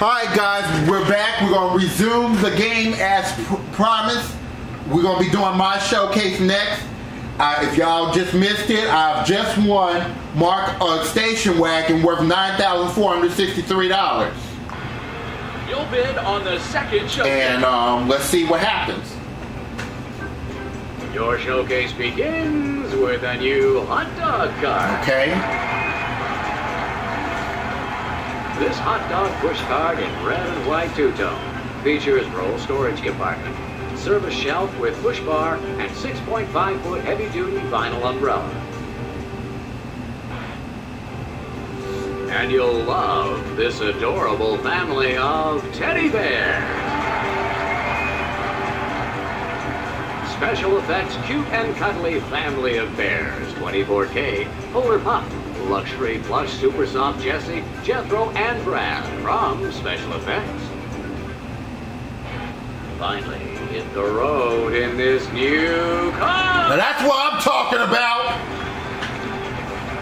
Alright guys, we're back. We're going to resume the game as pr promised. We're going to be doing my showcase next. Uh, if y'all just missed it, I've just won Mark a station wagon worth $9,463. You'll bid on the second showcase. And um, let's see what happens. Your showcase begins with a new hot dog car. Okay. This hot dog push cart in red and white two-tone features roll storage compartment, service shelf with push bar, and 6.5 foot heavy-duty vinyl umbrella. And you'll love this adorable family of teddy bears. Special effects cute and cuddly family of bears 24K Polar Pop Luxury Plush Super Soft Jesse, Jethro and Brad from Special Effects. Finally, hit the road in this new car. Now that's what I'm talking about.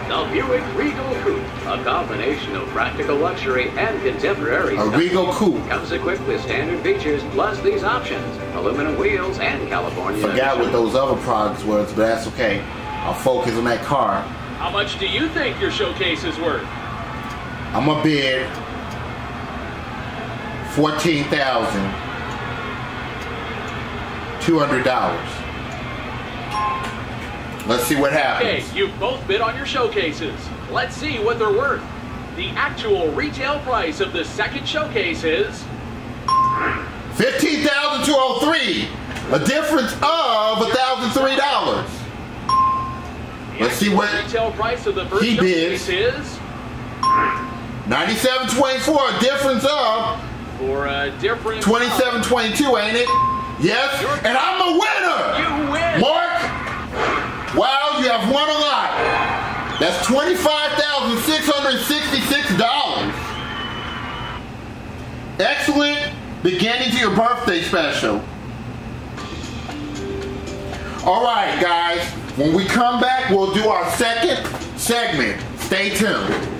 The Buick Regal Coupe, a combination of practical luxury and contemporary A style. Regal Coupe. Comes equipped with standard features plus these options: aluminum wheels and California. Forgot what those other products were, but that's okay. I'll focus on that car. How much do you think your showcase is worth? I'm going to bid 14000 $200. Let's see what happens. Okay, you've both bid on your showcases. Let's see what they're worth. The actual retail price of the second showcase is... 15203 A difference of $1,003. Let's see what retail price of the first he bids. is Ninety-seven twenty-four. A difference of for a twenty-seven twenty-two, ain't it? Yes. And I'm the winner. You win. Mark, wow, you have won a lot. That's $25,666. Excellent beginning to your birthday special. All right, guys, when we come back, we'll do our second segment. Stay tuned.